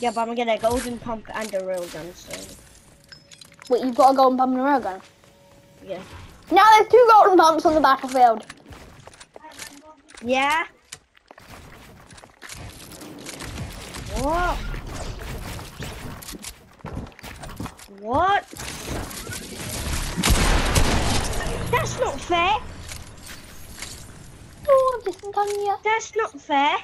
Yeah, but I'm gonna get a golden pump and a railgun, so Wait, you've got a golden pump and a railgun. yeah. Now there's two golden pumps on the battlefield. Yeah. What? What? That's not fair. Oh, I'm just in time. That's not fair.